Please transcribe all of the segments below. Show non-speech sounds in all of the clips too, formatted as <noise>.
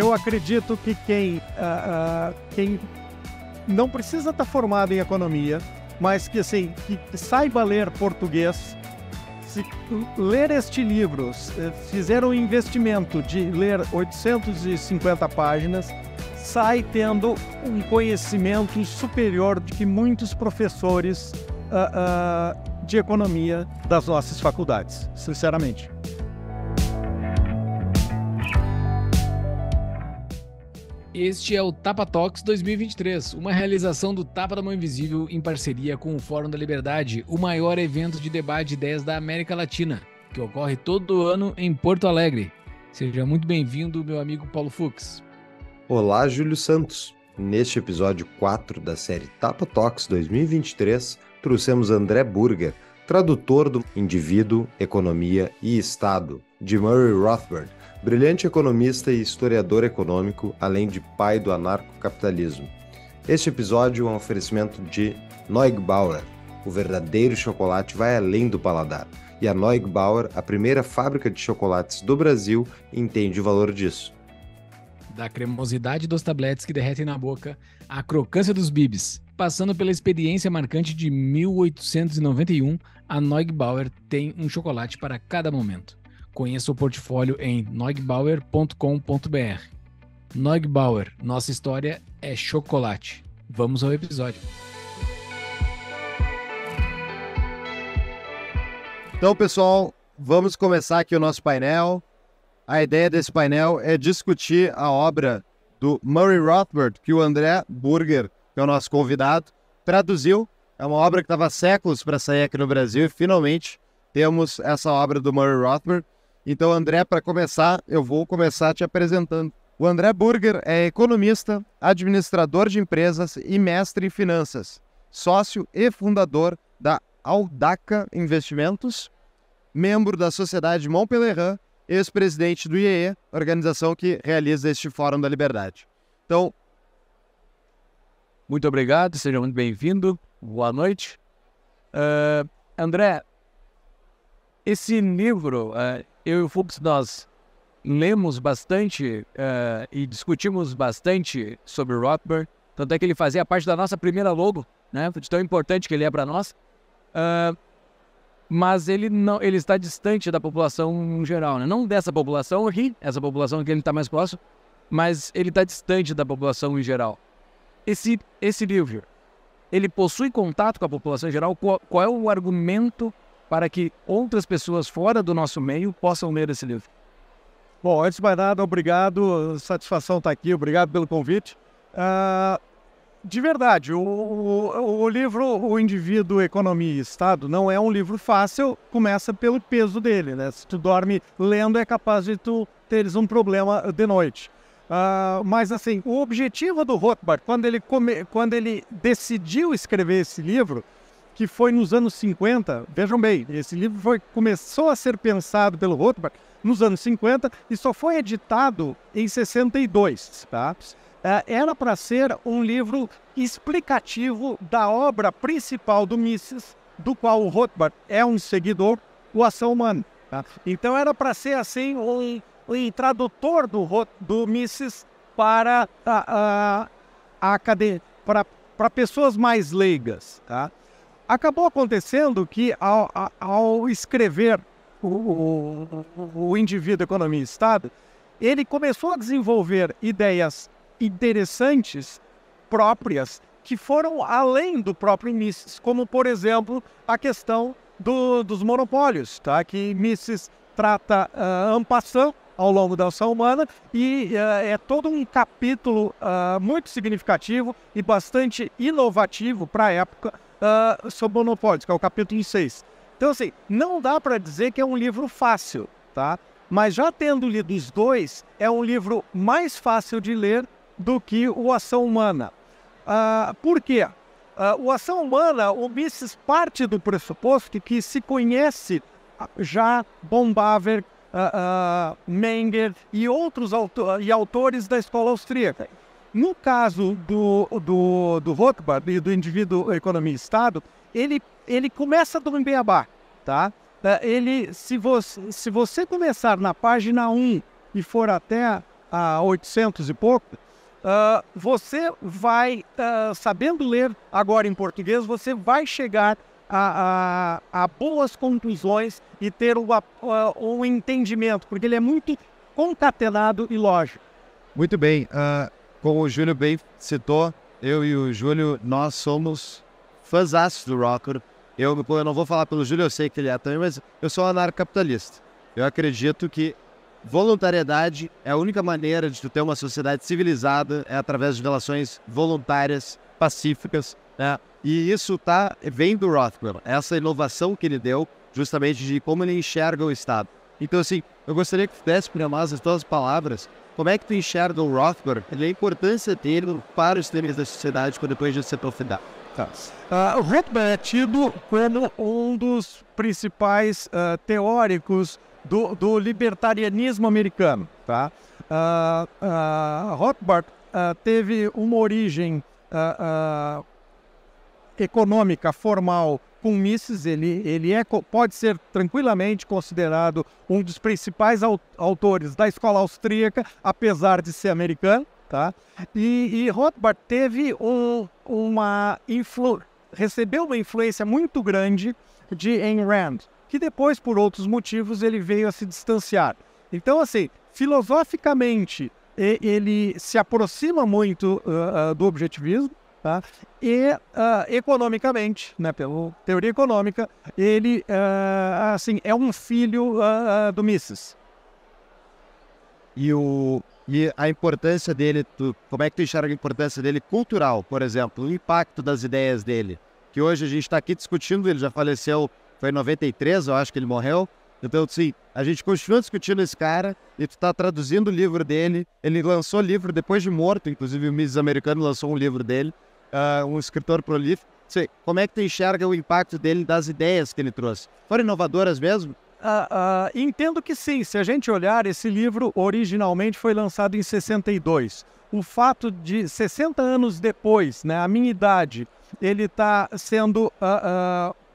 eu acredito que quem, uh, uh, quem não precisa estar formado em economia, mas que assim que saiba ler português, se ler este livro, fizer um investimento de ler 850 páginas, sai tendo um conhecimento superior de que muitos professores uh, de economia das nossas faculdades, sinceramente. Este é o Tapa Talks 2023, uma realização do Tapa da Mão Invisível em parceria com o Fórum da Liberdade, o maior evento de debate de ideias da América Latina, que ocorre todo ano em Porto Alegre. Seja muito bem-vindo, meu amigo Paulo Fux. Olá, Júlio Santos. Neste episódio 4 da série Tapa Talks 2023, trouxemos André Burger, tradutor do Indivíduo, Economia e Estado, de Murray Rothbard, brilhante economista e historiador econômico, além de pai do anarcocapitalismo. Este episódio é um oferecimento de Neugbauer. O verdadeiro chocolate vai além do paladar. E a Neugbauer, a primeira fábrica de chocolates do Brasil, entende o valor disso. Da cremosidade dos tabletes que derretem na boca, à crocância dos bibs, passando pela experiência marcante de 1891, a Neugbauer tem um chocolate para cada momento. Conheça o portfólio em neugbauer.com.br. Neugbauer, nossa história é chocolate. Vamos ao episódio. Então, pessoal, vamos começar aqui o nosso painel. A ideia desse painel é discutir a obra do Murray Rothbard, que o André Burger, que é o nosso convidado, traduziu. É uma obra que estava há séculos para sair aqui no Brasil e finalmente temos essa obra do Murray Rothbard. Então, André, para começar, eu vou começar te apresentando. O André Burger é economista, administrador de empresas e mestre em finanças, sócio e fundador da Aldaca Investimentos, membro da Sociedade Montpellerin, ex-presidente do IEE, organização que realiza este Fórum da Liberdade. Então, muito obrigado, seja muito bem-vindo, boa noite. Uh, André, esse livro, uh, eu e o Fux, nós lemos bastante uh, e discutimos bastante sobre o Rothbard, tanto é que ele fazia parte da nossa primeira logo, né, de tão importante que ele é para nós, uh, mas ele não, ele está distante da população geral, né? não dessa população aqui, essa população que ele está mais próximo, mas ele está distante da população em geral. Esse, esse livro, ele possui contato com a população em geral? Qual, qual é o argumento para que outras pessoas fora do nosso meio possam ler esse livro? Bom, antes de mais nada, obrigado, satisfação estar aqui, obrigado pelo convite. Uh, de verdade, o, o, o, livro O Indivíduo, Economia e Estado não é um livro fácil, começa pelo peso dele, né? Se tu dorme lendo, é capaz de tu teres um problema de noite. Uh, mas assim, o objetivo do Rothbard, quando ele, come, quando ele decidiu escrever esse livro, que foi nos anos 50. Vejam bem, esse livro foi, começou a ser pensado pelo Rothbard nos anos 50 e só foi editado em 62. Tá? É, era para ser um livro explicativo da obra principal do Mises, do qual o Rothbard é um seguidor, o Ação Humana. Tá? Então era para ser assim um, um tradutor do, do Mises para a, a, a para pessoas mais leigas. Tá? Acabou acontecendo que, ao, ao escrever o, o, o indivíduo economia e Estado, ele começou a desenvolver ideias interessantes, próprias, que foram além do próprio Mises, como, por exemplo, a questão do, dos monopólios, tá? que Mises trata uh, ao longo da ação humana e uh, é todo um capítulo uh, muito significativo e bastante inovativo para a época uh, sobre monopólios, que é o capítulo 6. Então, assim, não dá para dizer que é um livro fácil, tá? Mas já tendo lido os dois, é um livro mais fácil de ler do que o Ação Humana. Uh, por quê? Uh, o Ação Humana, o Mises parte do pressuposto que se conhece já Bombaver, uh, Menger e outros e autores da escola austríaca. No caso do, do, do Rothbard e do indivíduo economia e Estado, ele, ele começa do Beabá, tá? Ele, se você, se você começar na página 1 e for até a 800 e pouco, uh, você vai, uh, sabendo ler agora em português, você vai chegar a, a, a boas conclusões e ter uma, um entendimento, porque ele é muito concatenado e lógico. Muito bem. Como o Júlio bem citou, eu e o Júlio, nós somos fãs do Rocker. Eu, eu não vou falar pelo Júlio, eu sei que ele é também, mas eu sou anarcocapitalista. Eu acredito que voluntariedade é a única maneira de tu ter uma sociedade civilizada, é através de relações voluntárias, pacíficas, né? E isso tá, vem do Rothbard, essa inovação que ele deu, justamente de como ele enxerga o Estado. Então, assim, eu gostaria que tu desse para nós as tuas palavras, como é que tu enxerga o Rothbard e a importância dele para os temas da sociedade depois de se aprofundar? Tá. Uh, o Rothbard é tido como um dos principais uh, teóricos do, do, libertarianismo americano. Tá? Uh, uh, Rothbard teve uma origem econômica formal com Mises, ele, ele é, pode ser tranquilamente considerado um dos principais autores da escola austríaca, apesar de ser americano. Tá? E, e Rothbard teve um, uma influ, recebeu uma influência muito grande de Ayn Rand, que depois, por outros motivos, ele veio a se distanciar. Então, assim, filosoficamente, ele se aproxima muito uh, do objetivismo, Tá? E uh, economicamente, né, pela teoria econômica, ele uh, assim, é um filho uh, do Mises. E, o, e a importância dele, tu, como é que tu enxerga a importância dele cultural, por exemplo, o impacto das ideias dele? Que hoje a gente está aqui discutindo, ele já faleceu, foi em 93, eu acho que ele morreu. Então, sim, a gente continua discutindo esse cara e tu está traduzindo o livro dele. Ele lançou livro depois de morto, inclusive o Mises americano lançou um livro dele uh, um escritor prolífico. Sei, como é que tu enxerga o impacto dele das ideias que ele trouxe? Foram inovadoras mesmo? Uh, uh, entendo que sim. Se a gente olhar, esse livro originalmente foi lançado em 62. O fato de 60 anos depois, né, a minha idade, ele está sendo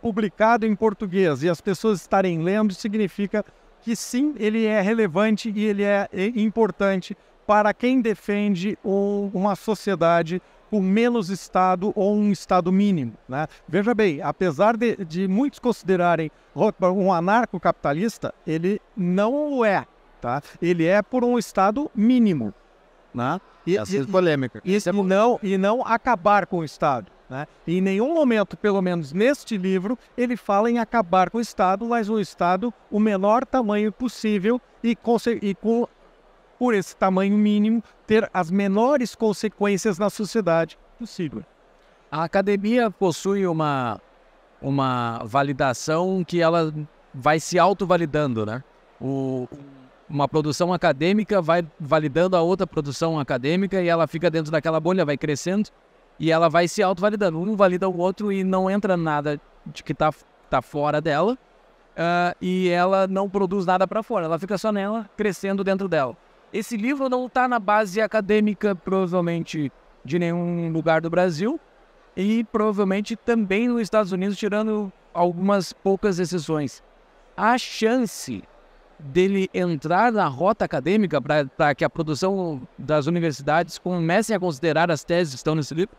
publicado em português e as pessoas estarem lendo, significa que sim, ele é relevante e ele é, é importante para quem defende um, uma sociedade com menos Estado ou um Estado mínimo. Né? Veja bem, apesar de, de muitos considerarem Rothbard um anarcocapitalista, ele não o é. Tá? Ele é por um Estado mínimo. Né? E, Essa é polêmica. E, e, não, e não acabar com o Estado. Né? em nenhum momento, pelo menos neste livro, ele fala em acabar com o Estado, mas um Estado o menor tamanho possível e, e com por esse tamanho mínimo, ter as menores consequências na sociedade possível. A academia possui uma, uma validação que ela vai se autovalidando, né? O, uma produção acadêmica vai validando a outra produção acadêmica e ela fica dentro daquela bolha, vai crescendo e ela vai se autovalidando. Um valida o outro e não entra nada de que está tá fora dela uh, e ela não produz nada para fora, ela fica só nela, crescendo dentro dela. Esse livro não está na base acadêmica, provavelmente, de nenhum lugar do Brasil e provavelmente também nos Estados Unidos, tirando algumas poucas exceções. A chance dele entrar na rota acadêmica para que a produção das universidades comecem a considerar as teses que estão nesse livro?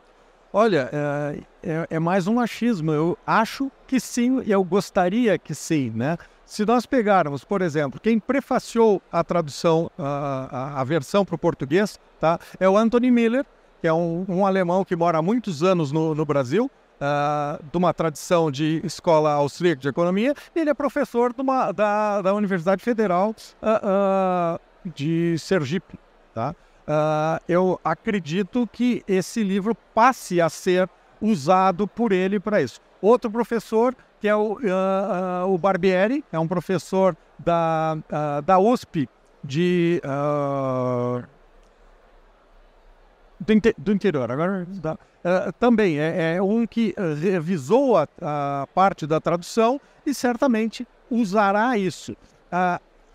Olha, é, é, é mais um achismo. Eu acho que sim, e eu gostaria que sim, né? Se nós pegarmos, por exemplo, quem prefaciou a tradução, a, a, versão para o português, tá, é o Anthony Miller, que é um, um alemão que mora há muitos anos no, no Brasil, uh, de uma tradição de escola austríaca de economia, e ele é professor uma, da, da Universidade Federal uh, uh, de Sergipe. Tá? eu acredito que esse livro passe a ser usado por ele para isso. Outro professor que é o, uh, o Barbieri, é um professor da, uh, da USP de, do, do, interior. Agora, também é, é, um que revisou a, a, parte da tradução e certamente usará isso.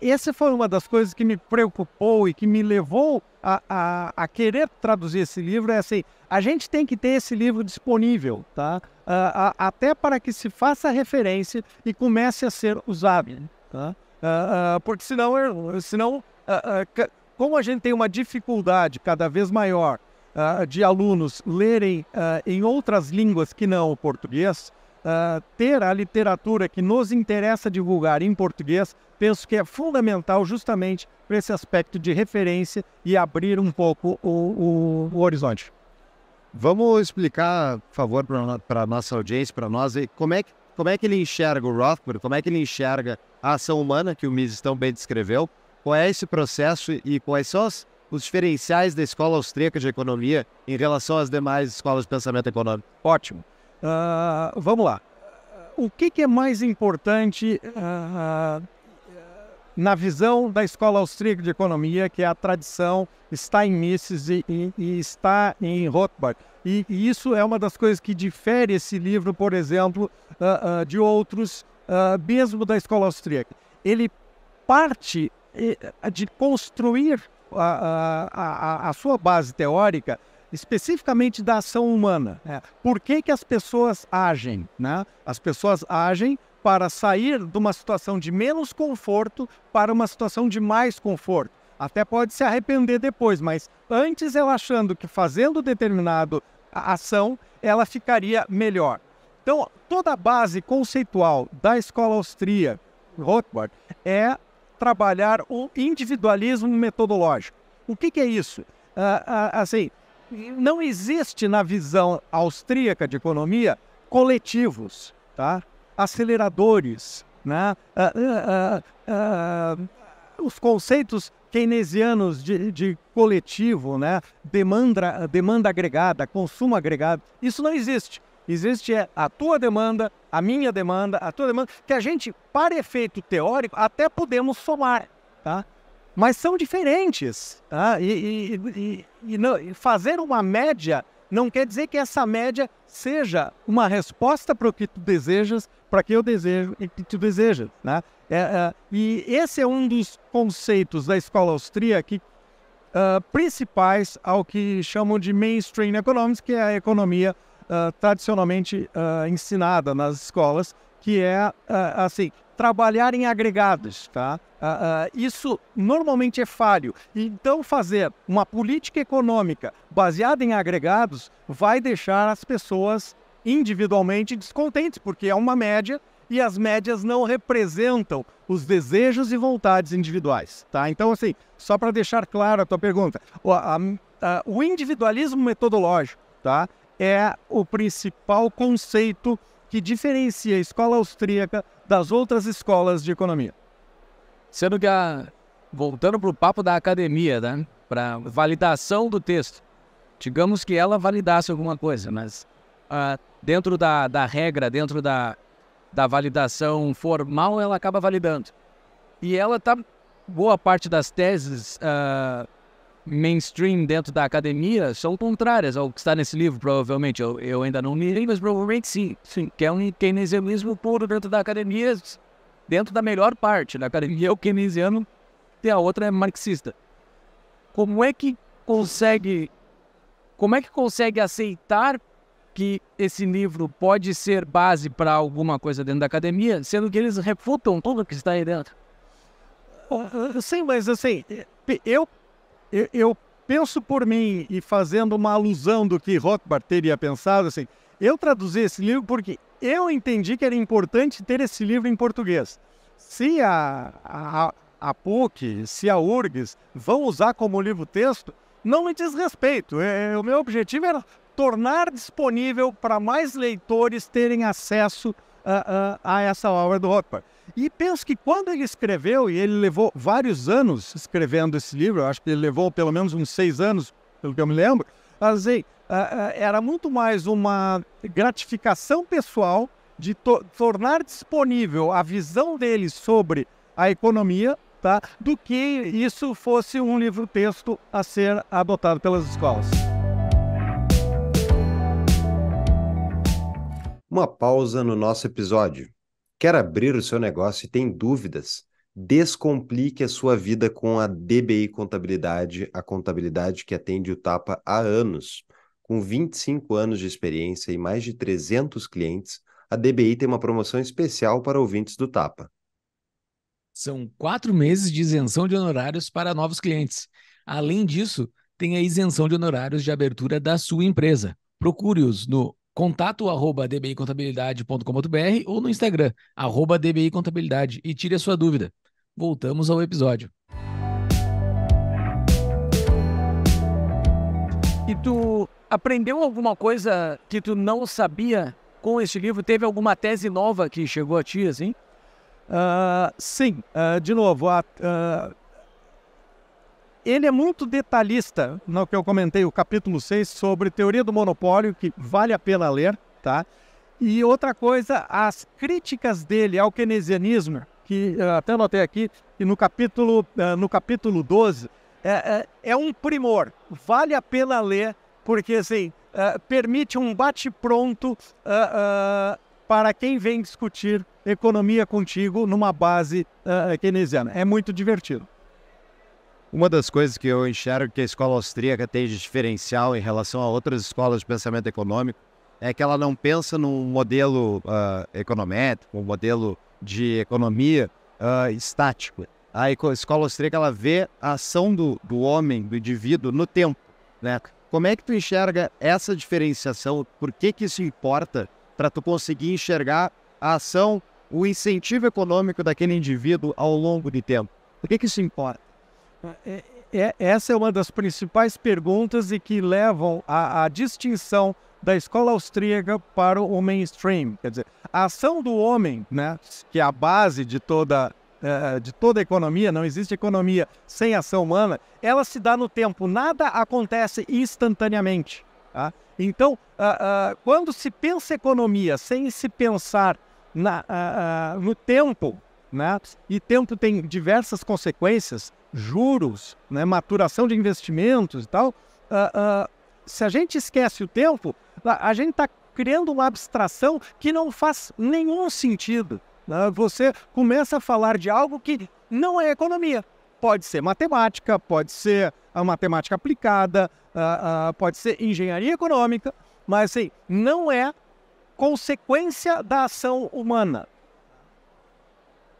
essa foi uma das coisas que me preocupou e que me levou a, a, a querer traduzir esse livro. É assim, a gente tem que ter esse livro disponível, tá? Uh, até para que se faça referência e comece a ser usado, tá? Porque senão, senão como a gente tem uma dificuldade cada vez maior de alunos lerem em outras línguas que não o português, uh, ter a literatura que nos interessa divulgar em português, penso que é fundamental justamente para esse aspecto de referência e abrir um pouco o, o, o horizonte. Vamos explicar, por favor, para a nossa audiência, para nós, como é, que, como é que ele enxerga o Rothbard, como é que ele enxerga a ação humana, que o Mises tão bem descreveu, qual é esse processo e quais são os diferenciais da escola austríaca de economia em relação às demais escolas de pensamento econômico? Ótimo. Uh, vamos lá. O que, que, é mais importante uh, na visão da escola austríaca de economia, que é a tradição está em Mises e, e, e está em Rothbard? E, e, isso é uma das coisas que difere esse livro, por exemplo, uh, de outros, mesmo da escola austríaca. Ele parte de construir a, a, a sua base teórica especificamente da ação humana. Né? Por que, que as pessoas agem? Né? As pessoas agem para sair de uma situação de menos conforto para uma situação de mais conforto. Até pode se arrepender depois, mas antes ela achando que fazendo determinado ação ela ficaria melhor. Então, toda a base conceitual da escola austríaca, Rothbard, é trabalhar o individualismo metodológico. O que, que é isso? Ah, ah, assim, não existe na visão austríaca de economia coletivos, tá? aceleradores, né? Ah, os conceitos keynesianos de, de, coletivo, né? demanda, demanda agregada, consumo agregado, isso não existe. Existe é a tua demanda, a minha demanda, a tua demanda, que a gente, para efeito teórico, até podemos somar, tá? Mas são diferentes, tá? E, e, e, não, e fazer uma média não quer dizer que essa média seja uma resposta para o que tu desejas, para que eu desejo e que tu desejas, né? É, é, e esse é um dos conceitos da escola austríaca uh, principais ao que chamam de mainstream economics, que é a economia uh, tradicionalmente uh, ensinada nas escolas, que é uh, assim trabalhar em agregados, tá? isso normalmente é falho. Então fazer uma política econômica baseada em agregados vai deixar as pessoas individualmente descontentes, porque é uma média e as médias não representam os desejos e vontades individuais, tá? Então assim, só para deixar clara a tua pergunta, o, a, a, o individualismo metodológico, tá? é o principal conceito que diferencia a escola austríaca das outras escolas de economia. Sendo que, a, voltando para o papo da academia, né, para validação do texto, digamos que ela validasse alguma coisa, mas uh, dentro da, da regra, dentro da, da validação formal, ela acaba validando. E ela está, boa parte das teses uh, mainstream dentro da academia são contrárias ao que está nesse livro, provavelmente. Eu, eu ainda não li, mas provavelmente sim. Sim, que é um keynesianismo puro dentro da academia, dentro da melhor parte. Da academia é o keynesiano e a outra é marxista. Como é que consegue como é que consegue aceitar que esse livro pode ser base para alguma coisa dentro da academia, sendo que eles refutam tudo que está aí dentro? Sim, mas assim, eu eu, eu penso por mim e fazendo uma alusão do que Rothbard teria pensado, assim, eu traduzi esse livro porque eu entendi que era importante ter esse livro em português. Se a, a, a PUC, se a URGS vão usar como livro-texto, não me diz respeito. É, o meu objetivo era tornar disponível para mais leitores terem acesso a, a, a essa obra do Rothbard. E penso que quando ele escreveu, e ele levou vários anos escrevendo esse livro, acho que ele levou pelo menos uns seis anos, pelo que eu me lembro, assim, era muito mais uma gratificação pessoal de to tornar disponível a visão dele sobre a economia, tá, do que isso fosse um livro-texto a ser adotado pelas escolas. Uma pausa no nosso episódio. Quer abrir o seu negócio e tem dúvidas? Descomplique a sua vida com a DBI Contabilidade, a contabilidade que atende o Tapa há anos. Com 25 anos de experiência e mais de 300 clientes, a DBI tem uma promoção especial para ouvintes do Tapa. São quatro meses de isenção de honorários para novos clientes. Além disso, tem a isenção de honorários de abertura da sua empresa. Procure-os no contato arroba dbicontabilidade.com.br ou no Instagram, arroba dbicontabilidade e tire a sua dúvida. Voltamos ao episódio. E tu aprendeu alguma coisa que tu não sabia com este livro? Teve alguma tese nova que chegou a ti, assim? Uh, sim, uh, de novo, a, uh, ele é muito detalhista no que eu comentei, o capítulo 6, sobre teoria do monopólio, que vale a pena ler, tá? E outra coisa, as críticas dele ao keynesianismo, que até anotei aqui, e no capítulo, no capítulo 12, é, é, é um primor, vale a pena ler, porque assim, permite um bate-pronto para quem vem discutir economia contigo numa base keynesiana. É muito divertido. Uma das coisas que eu enxergo que a escola austríaca tem de diferencial em relação a outras escolas de pensamento econômico é que ela não pensa num modelo uh, econométrico, um modelo de economia uh, estático. A escola austríaca ela vê a ação do, do homem, do indivíduo, no tempo. Né? Como é que tu enxerga essa diferenciação? Por que, que isso importa para tu conseguir enxergar a ação, o incentivo econômico daquele indivíduo ao longo de tempo. Por que, que isso importa? É, é, essa é uma das principais perguntas e que levam à, distinção da escola austríaca para o mainstream. Quer dizer, a ação do homem, né, que é a base de toda, uh, de toda a economia, não existe economia sem ação humana, ela se dá no tempo, nada acontece instantaneamente. Tá? Então, uh, uh, quando se pensa economia sem se pensar na, no tempo, né? e tempo tem diversas consequências, juros, né? maturação de investimentos e tal, se a gente esquece o tempo, a gente está criando uma abstração que não faz nenhum sentido. Né? Você começa a falar de algo que não é economia. Pode ser matemática, pode ser a matemática aplicada, uh, uh, pode ser engenharia econômica, mas assim, não é consequência da ação humana.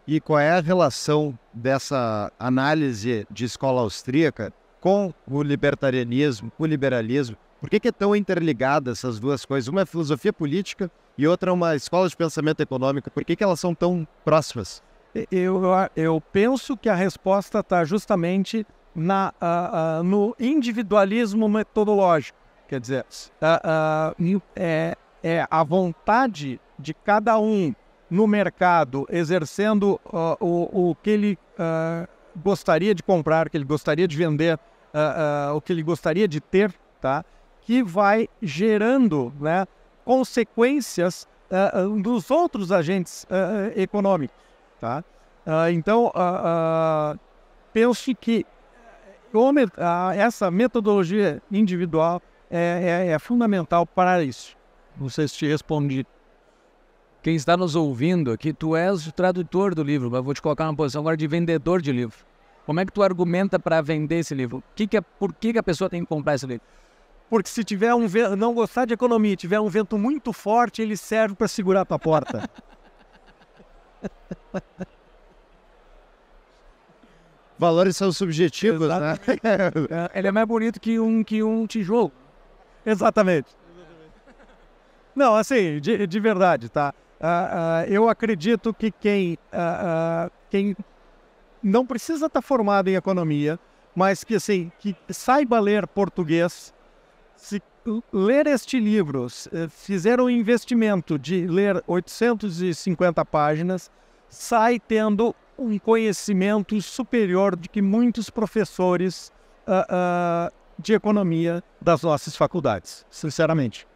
E qual é a relação dessa análise de escola austríaca com o libertarianismo, o liberalismo? Por que, que é tão interligada essas duas coisas? Uma é filosofia política e outra é uma escola de pensamento econômico. Por que, que elas são tão próximas? Eu, eu penso que a resposta está justamente na, uh, uh, no individualismo metodológico. Quer dizer, uh, é, é, a vontade de cada um no mercado exercendo o, o que ele gostaria de comprar, que ele gostaria de vender, o que ele gostaria de ter, tá? que vai gerando né, consequências dos outros agentes econômicos. Tá? então, penso que essa metodologia individual é, é, é fundamental para isso. Não sei se te respondi. Quem está nos ouvindo aqui, tu és o tradutor do livro, mas vou te colocar numa posição agora de vendedor de livro. Como é que tu argumenta para vender esse livro? Que que é, por que, que a pessoa tem que comprar esse livro? Porque se tiver um vento, não gostar de economia, tiver um vento muito forte, ele serve para segurar a tua porta. <laughs> Valores são subjetivos, né? É, <laughs> ele é mais bonito que um, que um tijolo. Exatamente. Não, assim, de, de verdade, tá? Uh, eu acredito que quem, uh, quem não precisa estar tá formado em economia, mas que, assim, que saiba ler português, se ler este livro, fizer um investimento de ler 850 páginas, sai tendo um conhecimento superior de que muitos professores de economia das nossas faculdades, sinceramente.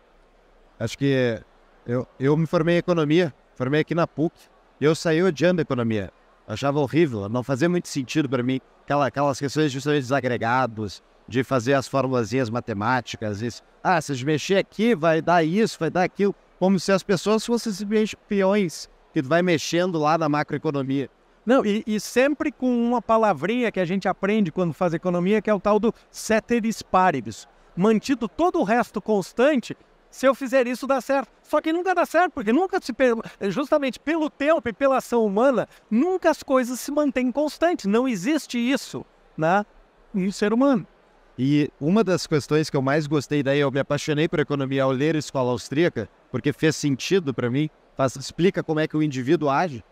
Acho que eu, eu me formei em economia, formei aqui na PUC, e eu saí odiando a economia. achava horrível, não fazia muito sentido para mim. Aquela, aquelas questões justamente dos agregados, de fazer as formulazinhas matemáticas. Isso. Ah, se mexer aqui, vai dar isso, vai dar aquilo. Como se as pessoas fossem simplesmente peões que vai mexendo lá na macroeconomia. Não, e, e, sempre com uma palavrinha que a gente aprende quando faz economia, que é o tal do ceteris paribus. Mantido todo o resto constante, se eu fizer isso dá certo. Só que nunca dá certo, porque nunca se justamente pelo tempo e pela ação humana, nunca as coisas se mantêm constantes. Não existe isso, né? um ser humano. E uma das questões que eu mais gostei daí, eu me apaixonei por economia ao ler Escola Austríaca, porque fez sentido para mim, faz, explica como é que o indivíduo age.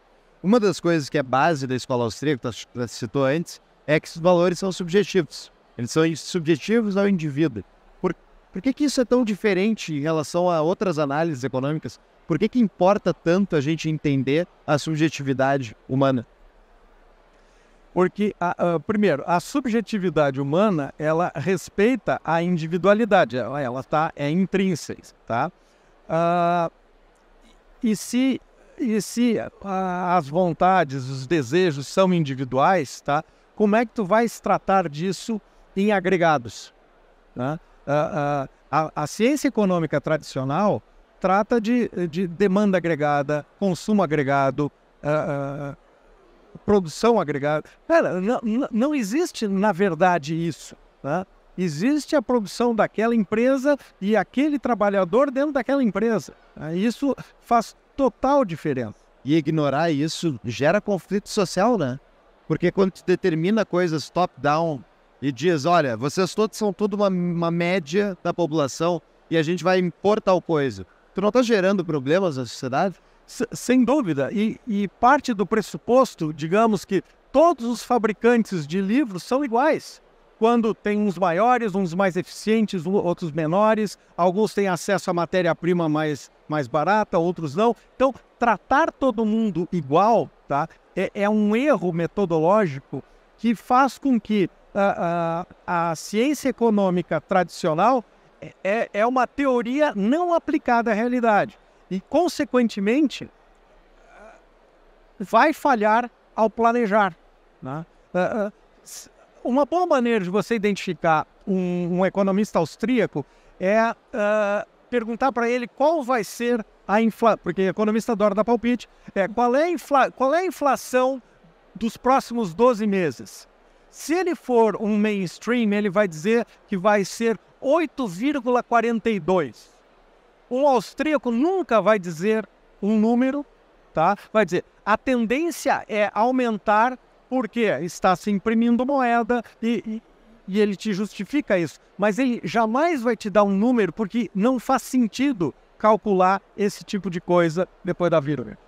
Uma das coisas que é base da Escola Austríaca, que tu citou antes, é que os valores são subjetivos. Eles são subjetivos ao indivíduo. Por, que, que isso é tão diferente em relação a outras análises econômicas? Por que, que importa tanto a gente entender a subjetividade humana? Porque, a, a, primeiro, a subjetividade humana, ela respeita a individualidade, ela, ela tá, é intrínseca, tá? Uh, e se, e se uh, as vontades, os desejos são individuais, tá? Como é que tu vais tratar disso em agregados? Né? A, a ciência econômica tradicional trata de, de demanda agregada, consumo agregado, uh, produção agregada. Cara, não, não existe, na verdade, isso. Né? Existe a produção daquela empresa e aquele trabalhador dentro daquela empresa. Né? Isso faz total diferença. E ignorar isso gera conflito social, né? Porque quando tu determina coisas top-down e diz, olha, vocês todos são tudo uma, uma média da população e a gente vai impor tal coisa. Tu não está gerando problemas na sociedade? sem dúvida. E, e parte do pressuposto, digamos que todos os fabricantes de livros são iguais. Quando tem uns maiores, uns mais eficientes, outros menores, alguns têm acesso à matéria-prima mais, mais barata, outros não. Então, tratar todo mundo igual tá, é, é um erro metodológico que faz com que a, a, ciência econômica tradicional é, é uma teoria não aplicada à realidade e, consequentemente, vai falhar ao planejar. Né? Uma boa maneira de você identificar um, um economista austríaco é uh, perguntar para ele qual vai ser a inflação, porque economista adora dar palpite, é, qual, é infla... qual é a inflação dos próximos 12 meses. Se ele for um mainstream, ele vai dizer que vai ser 8,42 um austríaco nunca vai dizer um número, tá? Vai dizer, a tendência é aumentar porque está se imprimindo moeda e, e, e ele te justifica isso. Mas ele jamais vai te dar um número porque não faz sentido calcular esse tipo de coisa depois da vírgula.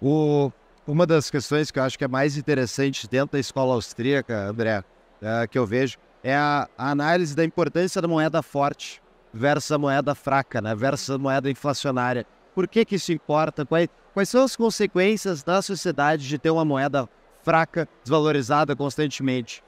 O, uma das questões que eu acho que é mais interessante dentro da escola austríaca, André, é, que eu vejo, é a, a, análise da importância da moeda forte versus a moeda fraca, né? versus a moeda inflacionária. Por que, que isso importa? Quais, quais são as consequências da sociedade de ter uma moeda fraca, desvalorizada constantemente?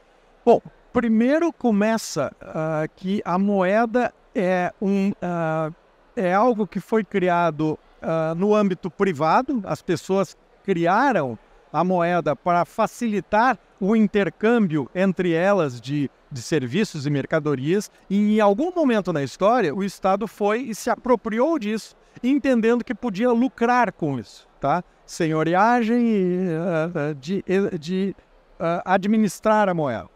Bom, primeiro começa uh, que a moeda é, um, uh, é algo que foi criado uh, no âmbito privado, as pessoas criaram a moeda para facilitar o intercâmbio entre elas de de serviços e mercadorias, e em algum momento na história o Estado foi e se apropriou disso, entendendo que podia lucrar com isso, tá? Senhoriagem uh, de, de uh, administrar a moeda.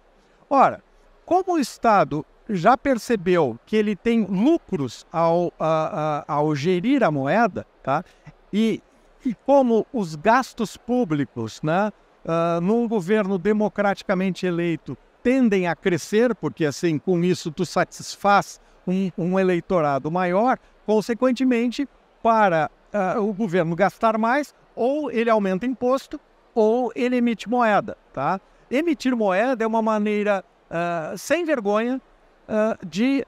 Ora, como o Estado já percebeu que ele tem lucros ao, ao gerir a moeda, tá? E, e como os gastos públicos, né? Uh, num governo democraticamente eleito tendem a crescer, porque assim, com isso tu satisfaz um, um eleitorado maior, consequentemente, para uh, o governo gastar mais, ou ele aumenta imposto, ou ele emite moeda, tá? Emitir moeda é uma maneira uh, sem vergonha uh, de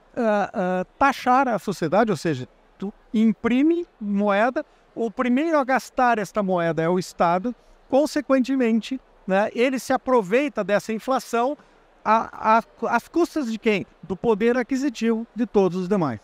taxar a sociedade, ou seja, tu imprime moeda, o primeiro a gastar esta moeda é o Estado, consequentemente, né, ele se aproveita dessa inflação as custas de quem? Do poder aquisitivo de todos os demais.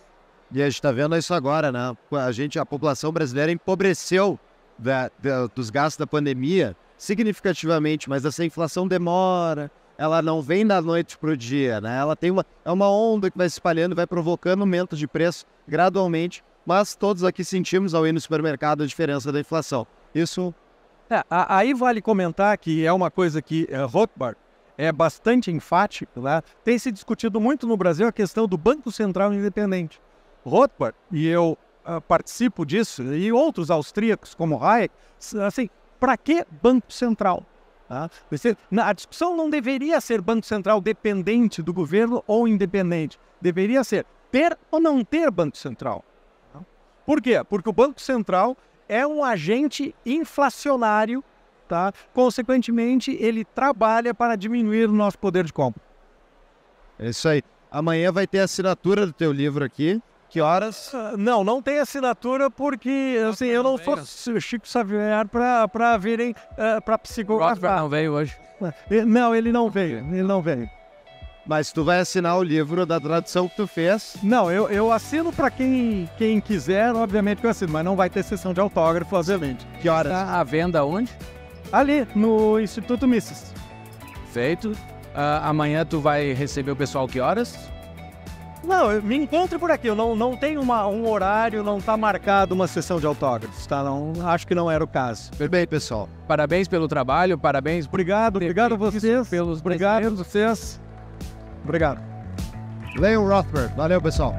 E a gente está vendo isso agora, né? A gente, a população brasileira empobreceu da, da, dos gastos da pandemia significativamente, mas essa inflação demora, ela não vem da noite para o dia, né? Ela tem uma, é uma onda que vai se espalhando, vai provocando aumento de preço gradualmente, mas todos aqui sentimos ao ir no supermercado a diferença da inflação. Isso. É, aí vale comentar que é uma coisa que é, Rothbard é bastante enfático, né? tem se discutido muito no Brasil a questão do Banco Central Independente. Rothbard, e eu uh, participo disso, e outros austríacos como Hayek, assim, para que Banco Central? Na- A discussão não deveria ser Banco Central dependente do governo ou independente. Deveria ser ter ou não ter Banco Central. Tá? Por quê? Porque o Banco Central é um agente inflacionário, tá? consequentemente, ele trabalha para diminuir o nosso poder de compra. É isso aí. Amanhã vai ter a assinatura do teu livro aqui. Que horas? Ah, Não, não tem assinatura porque assim, eu não sou Chico Xavier para virem para Rothbard psicografar. não veio hoje. Eh, Não, ele não veio, ele não veio. Mas tu vai assinar o livro da tradução que tu fez. Não, eu, eu assino para quem, quem quiser, obviamente que eu assino, mas não vai ter sessão de autógrafo, obviamente. Que horas? Tá à venda onde? Ali, no Instituto Mises. Feito. Ah, amanhã tu vai receber o pessoal que horas? Não, eu- me encontre por aqui, eu não, não tenho uma, um horário, não está marcado uma sessão de autógrafos, tá? Não, acho que não era o caso. Bem, pessoal. Parabéns pelo trabalho, parabéns por Obrigado, obrigado a vocês. pelos obrigado a vocês. Obrigado. Leiam Rothbard. Valeu, pessoal.